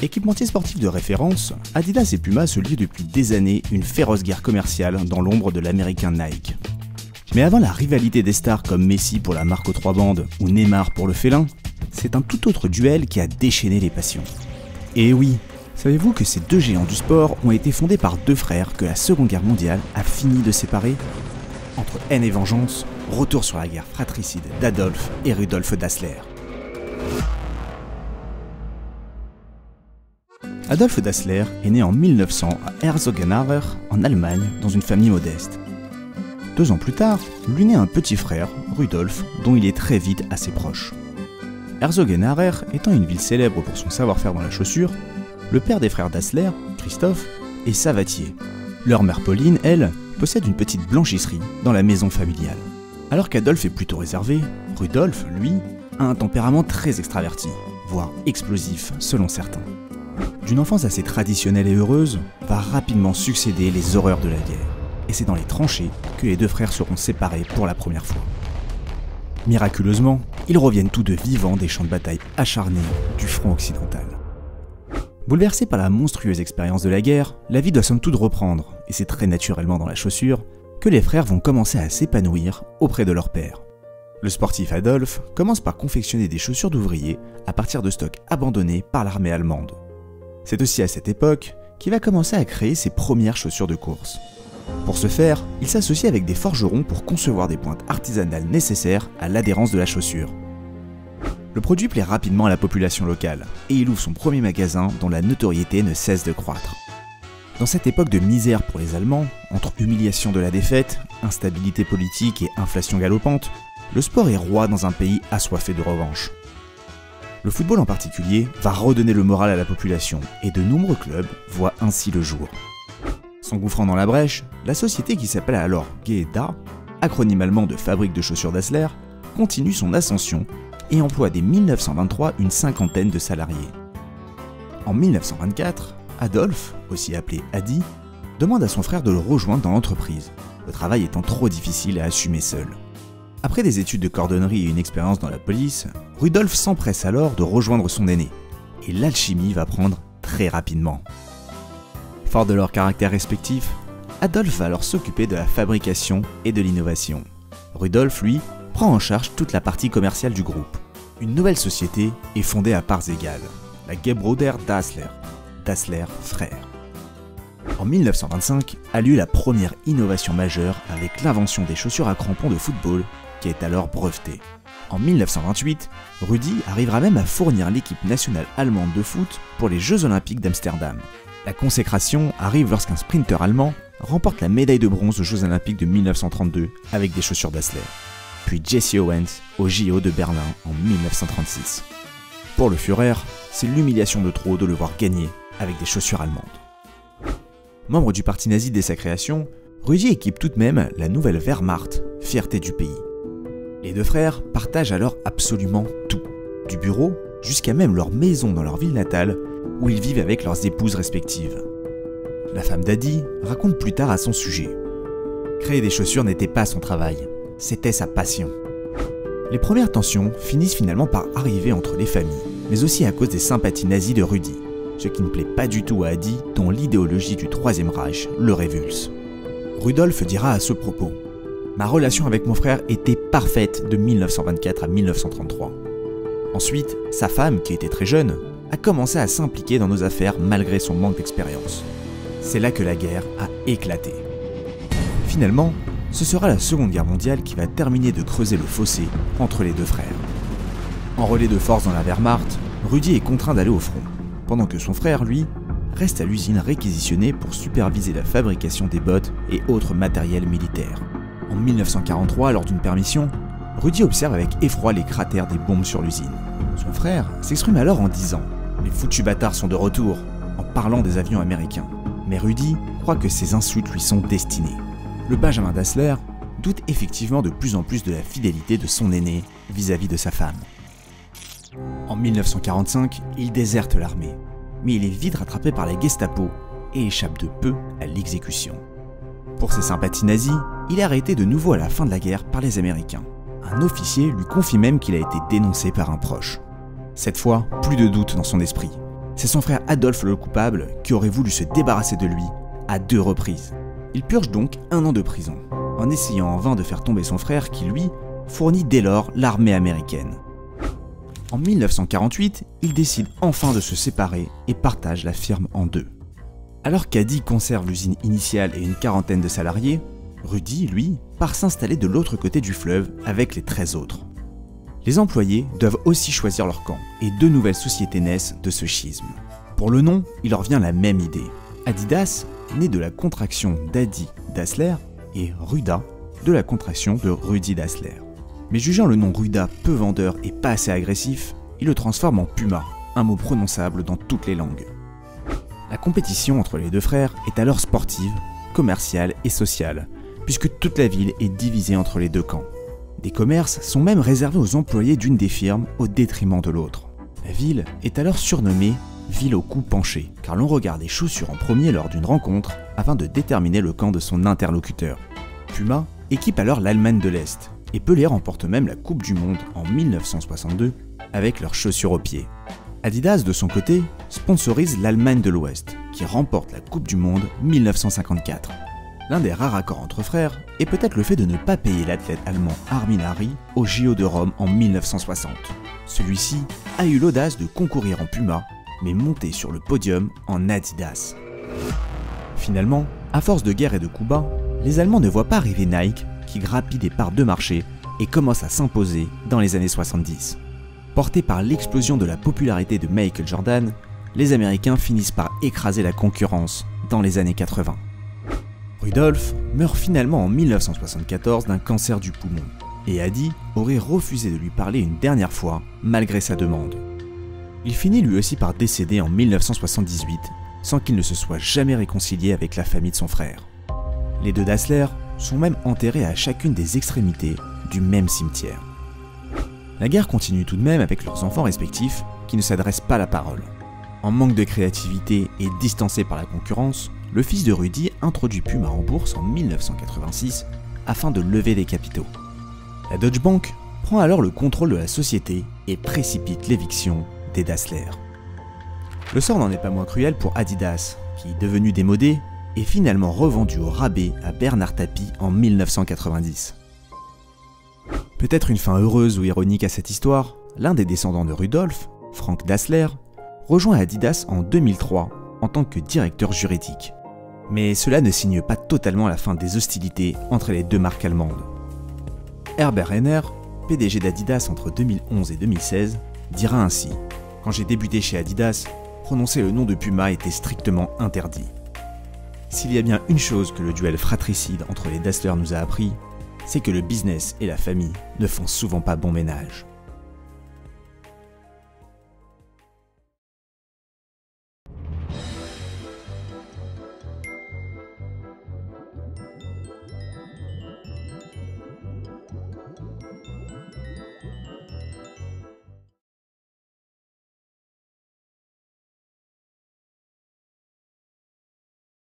Équipementier sportif de référence, Adidas et Puma se lient depuis des années une féroce guerre commerciale dans l'ombre de l'américain Nike. Mais avant la rivalité des stars comme Messi pour la marque aux trois bandes ou Neymar pour le félin, c'est un tout autre duel qui a déchaîné les passions. Et oui, savez-vous que ces deux géants du sport ont été fondés par deux frères que la Seconde Guerre mondiale a fini de séparer? Entre haine et vengeance, retour sur la guerre fratricide d'Adolf et Rudolf Dassler. Adolf Dassler est né en 1900 à Herzogenaurach, en Allemagne, dans une famille modeste. Deux ans plus tard, lui naît un petit frère, Rudolf, dont il est très vite assez proche. Herzogenaurach étant une ville célèbre pour son savoir-faire dans la chaussure, le père des frères Dassler, Christophe, est savatier. Leur mère Pauline, elle, possède une petite blanchisserie dans la maison familiale. Alors qu'Adolphe est plutôt réservé, Rudolf, lui, a un tempérament très extraverti, voire explosif selon certains. D'une enfance assez traditionnelle et heureuse, va rapidement succéder les horreurs de la guerre. Et c'est dans les tranchées que les deux frères seront séparés pour la première fois. Miraculeusement, ils reviennent tous deux vivants des champs de bataille acharnés du front occidental. Bouleversé par la monstrueuse expérience de la guerre, la vie doit somme toute reprendre, et c'est très naturellement dans la chaussure que les frères vont commencer à s'épanouir auprès de leur père. Le sportif Adolphe commence par confectionner des chaussures d'ouvriers à partir de stocks abandonnés par l'armée allemande. C'est aussi à cette époque qu'il va commencer à créer ses premières chaussures de course. Pour ce faire, il s'associe avec des forgerons pour concevoir des pointes artisanales nécessaires à l'adhérence de la chaussure. Le produit plaît rapidement à la population locale et il ouvre son premier magasin dont la notoriété ne cesse de croître. Dans cette époque de misère pour les Allemands, entre humiliation de la défaite, instabilité politique et inflation galopante, le sport est roi dans un pays assoiffé de revanche. Le football en particulier va redonner le moral à la population et de nombreux clubs voient ainsi le jour. S'engouffrant dans la brèche, la société qui s'appelle alors GEDA, acronyme allemand de Fabrique de chaussures Dassler, continue son ascension et emploie dès 1923 une cinquantaine de salariés. En 1924, Adolphe, aussi appelé Adi, demande à son frère de le rejoindre dans l'entreprise, le travail étant trop difficile à assumer seul. Après des études de cordonnerie et une expérience dans la police, Rudolf s'empresse alors de rejoindre son aîné, et l'alchimie va prendre très rapidement. Fort de leur caractère respectif, Adolphe va alors s'occuper de la fabrication et de l'innovation. Rudolf, lui, prend en charge toute la partie commerciale du groupe. Une nouvelle société est fondée à parts égales, la Gebroder Dassler, Dassler frère. En 1925 a lieu la première innovation majeure avec l'invention des chaussures à crampons de football qui est alors brevetée. En 1928, Rudy arrivera même à fournir l'équipe nationale allemande de foot pour les Jeux olympiques d'Amsterdam. La consécration arrive lorsqu'un sprinter allemand remporte la médaille de bronze aux Jeux olympiques de 1932 avec des chaussures Dassler. Puis Jesse Owens au JO de Berlin en 1936. Pour le Führer, c'est l'humiliation de trop de le voir gagner avec des chaussures allemandes. Membre du parti nazi dès sa création, Rudy équipe tout de même la nouvelle Wehrmacht, fierté du pays. Les deux frères partagent alors absolument tout, du bureau jusqu'à même leur maison dans leur ville natale, où ils vivent avec leurs épouses respectives. La femme d'Adi raconte plus tard à son sujet. Créer des chaussures n'était pas son travail, c'était sa passion. Les premières tensions finissent finalement par arriver entre les familles, mais aussi à cause des sympathies nazies de Rudy, ce qui ne plaît pas du tout à Adi dont l'idéologie du Troisième Reich le révulse. Rudolf dira à ce propos Ma relation avec mon frère était parfaite de 1924 à 1933. Ensuite, sa femme, qui était très jeune, a commencé à s'impliquer dans nos affaires malgré son manque d'expérience. C'est là que la guerre a éclaté. Finalement, ce sera la Seconde Guerre mondiale qui va terminer de creuser le fossé entre les deux frères. En relais de force dans la Wehrmacht, Rudy est contraint d'aller au front, pendant que son frère, lui, reste à l'usine réquisitionnée pour superviser la fabrication des bottes et autres matériels militaires. En 1943, lors d'une permission, Rudy observe avec effroi les cratères des bombes sur l'usine. Son frère s'exprime alors en disant Les foutus bâtards sont de retour, en parlant des avions américains. Mais Rudy croit que ces insultes lui sont destinées. Le Benjamin Dassler doute effectivement de plus en plus de la fidélité de son aîné vis-à-vis de sa femme. En 1945, il déserte l'armée, mais il est vite rattrapé par la Gestapo et échappe de peu à l'exécution. Pour ses sympathies nazies, il est arrêté de nouveau à la fin de la guerre par les Américains. Un officier lui confie même qu'il a été dénoncé par un proche. Cette fois, plus de doute dans son esprit. c'est son frère Adolphe le coupable qui aurait voulu se débarrasser de lui à deux reprises. Il purge donc un an de prison, en essayant en vain de faire tomber son frère qui, lui, fournit dès lors l'armée américaine. En 1948, il décide enfin de se séparer et partage la firme en deux. Alors qu'Adi conserve l'usine initiale et une quarantaine de salariés, Rudy, lui, part s'installer de l'autre côté du fleuve avec les 13 autres. Les employés doivent aussi choisir leur camp et deux nouvelles sociétés naissent de ce schisme. Pour le nom, il leur vient la même idée. Adidas, né de la contraction d'Adi Dassler, et Ruda, de la contraction de Rudy Dassler. Mais jugeant le nom Ruda peu vendeur et pas assez agressif, il le transforme en Puma, un mot prononçable dans toutes les langues. La compétition entre les deux frères est alors sportive, commerciale et sociale, puisque toute la ville est divisée entre les deux camps. Des commerces sont même réservés aux employés d'une des firmes au détriment de l'autre. La ville est alors surnommée ville au cou penché, car l'on regarde les chaussures en premier lors d'une rencontre afin de déterminer le camp de son interlocuteur. Puma équipe alors l'Allemagne de l'Est, et Pelé remporte même la Coupe du Monde en 1962 avec leurs chaussures aux pieds. Adidas, de son côté, sponsorise l'Allemagne de l'Ouest, qui remporte la Coupe du Monde 1954. L'un des rares accords entre frères est peut-être le fait de ne pas payer l'athlète allemand Armin Harry au JO de Rome en 1960. Celui-ci a eu l'audace de concourir en Puma, mais monter sur le podium en Adidas. Finalement, à force de guerre et de coups bas, les Allemands ne voient pas arriver Nike, qui grappille des parts de marché et commence à s'imposer dans les années 70. Portés par l'explosion de la popularité de Michael Jordan, les Américains finissent par écraser la concurrence dans les années 80. Rudolph meurt finalement en 1974 d'un cancer du poumon, et Adi aurait refusé de lui parler une dernière fois malgré sa demande. Il finit lui aussi par décéder en 1978 sans qu'il ne se soit jamais réconcilié avec la famille de son frère. Les deux Dassler sont même enterrés à chacune des extrémités du même cimetière. La guerre continue tout de même avec leurs enfants respectifs qui ne s'adressent pas la parole. En manque de créativité et distancé par la concurrence, le fils de Rudy introduit Puma en bourse en 1986 afin de lever des capitaux. La Deutsche Bank prend alors le contrôle de la société et précipite l'éviction des Dassler. Le sort n'en est pas moins cruel pour Adidas, qui, devenu démodé, est finalement revendu au rabais à Bernard Tapie en 1990. Peut-être une fin heureuse ou ironique à cette histoire, l'un des descendants de Rudolf, Frank Dassler, rejoint Adidas en 2003 en tant que directeur juridique. Mais cela ne signe pas totalement la fin des hostilités entre les deux marques allemandes. Herbert Renner, PDG d'Adidas entre 2011 et 2016, dira ainsi Quand j'ai débuté chez Adidas, prononcer le nom de Puma était strictement interdit. S'il y a bien une chose que le duel fratricide entre les Dassler nous a appris, c'est que le business et la famille ne font souvent pas bon ménage.